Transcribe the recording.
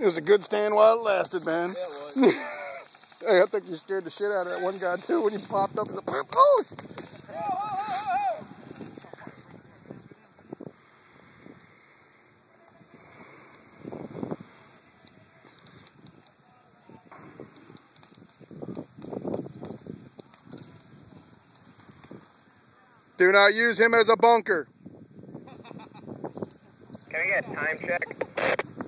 It was a good stand while it lasted, man. Yeah, hey, I think you scared the shit out of that one guy too when he popped up. He's like, oh! Do not use him as a bunker. Can I get a time check?